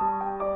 you